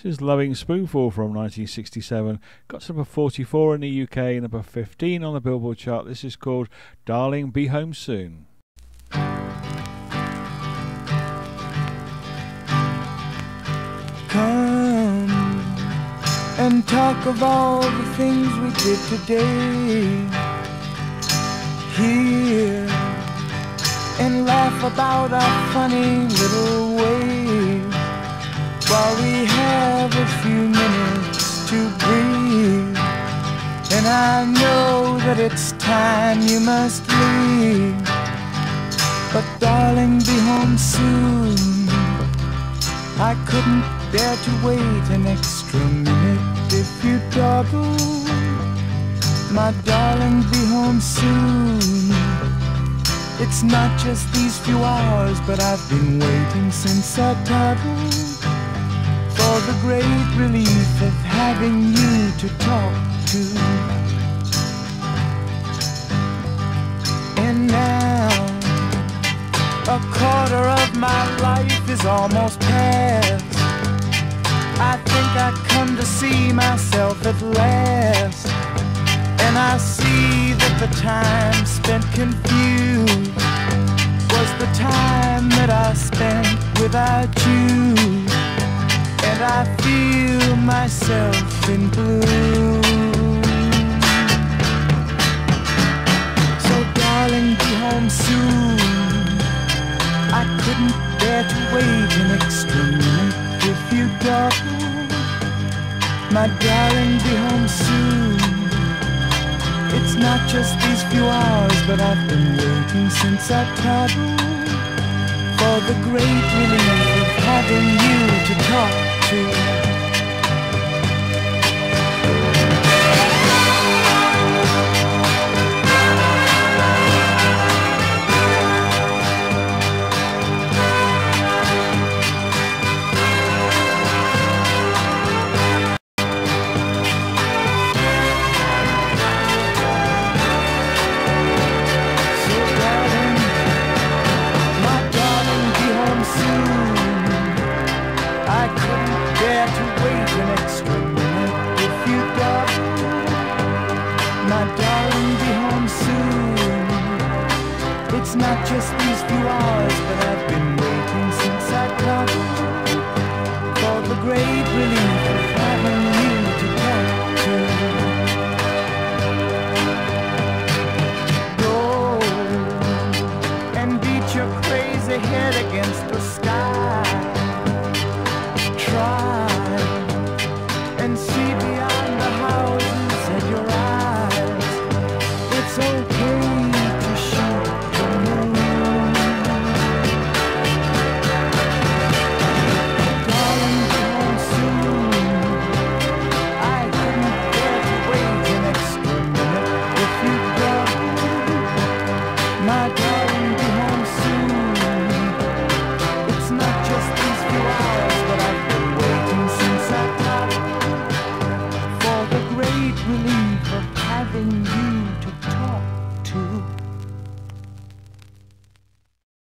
This is Lovin' Spoonful from 1967. Got to number 44 in the UK, and number 15 on the Billboard chart. This is called Darling Be Home Soon. Come and talk of all the things we did today. Here and laugh about our funny little ways I know that it's time you must leave. But darling, be home soon. I couldn't bear to wait an extra minute if you dawdle. My darling, be home soon. It's not just these few hours, but I've been waiting since I toddled for the great relief of having you to talk to. Life is almost past. I think I come to see myself at last. And I see that the time spent confused was the time that I spent without you and I feel myself in blue. So, darling, be home soon. I couldn't wait an extra minute if you don't. My darling, be home soon. It's not just these few hours, but I've been waiting since I toddled for the great relief of having you to talk to It's not just these few hours, but I've been waiting since I clocked for the great relief of having you to talk to. Go and beat your crazy head against the sky. Try and see beyond the houses at your eyes. It's okay. relief of having you to talk.